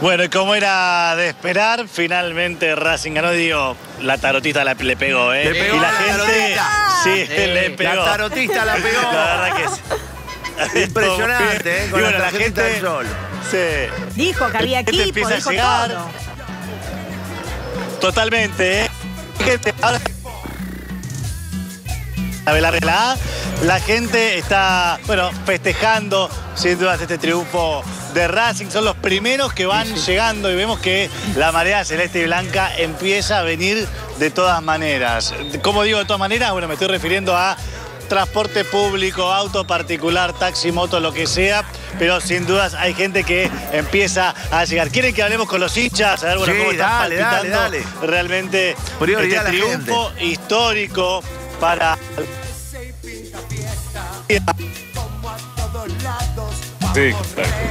Bueno, y como era de esperar, finalmente Racing ganó, digo, la tarotista la- le pegó, ¿eh? Le pegó y la, la gente, tarotista. sí, Sí, le pegó. la tarotista la pegó. La verdad que sí. Impresionante, ¿eh? Con Y la bueno, la tarjetita gente, del sol. sí, Dijo que había gente equipo, empieza a dijo llegar. todo. totalmente, ¿eh? Gente, ahora a la A. La gente está, bueno, festejando sin dudas este triunfo de Racing. Son los primeros que van llegando y vemos que la marea celeste y blanca empieza a venir de todas maneras. ¿Cómo digo de todas maneras? Bueno, me estoy refiriendo a transporte público, auto particular, taxi, moto, lo que sea, pero sin dudas hay gente que empieza a llegar. ¿Quieren que hablemos con los hinchas? A ver, bueno, Sí, cómo están dale, palpitando dale. realmente Prioridad este triunfo histórico para Sí.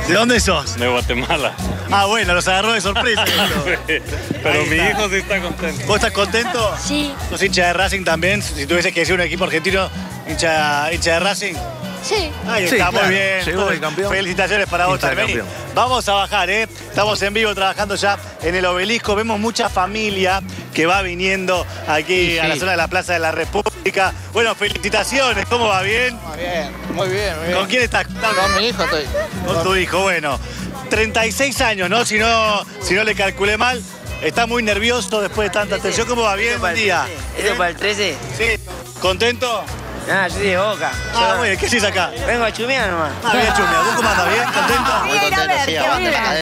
¿De dónde sos? De Guatemala. Ah, bueno, los agarró de sorpresa. Pero Ahí mi hijo sí está contento. ¿Vos estás contento? Sí, ¿Sos hincha de Racing también? Si tuvieses que decir un equipo argentino, hincha, hincha de Racing. sí. Ahí Sí, está, claro. muy bien. Llegó el campeón. Felicitaciones para vos también. Vamos a bajar, ¿eh? Estamos en vivo trabajando ya en el obelisco. Vemos mucha familia que va viniendo aquí a la zona de la Plaza de la República. Bueno, felicitaciones. ¿Cómo va? ¿Bien? Muy bien, muy bien, muy bien. ¿Con quién estás? Con mi hijo estoy. Con tu hijo, bueno. 36 años, ¿no? Si no, si no le calculé mal. Está muy nervioso después de tanta atención. ¿Cómo va? ¿Bien? Buen día. ¿Esto para el 13? Sí. ¿Contento? Ah, yo soy de Boca. Ah, muy bien. ¿Qué haces acá? Vengo a chumear nomás. Ah, bien, Chumia. ¿Vos cómo andás? ¿Bien? ¿Contento? Muy a contento, sí,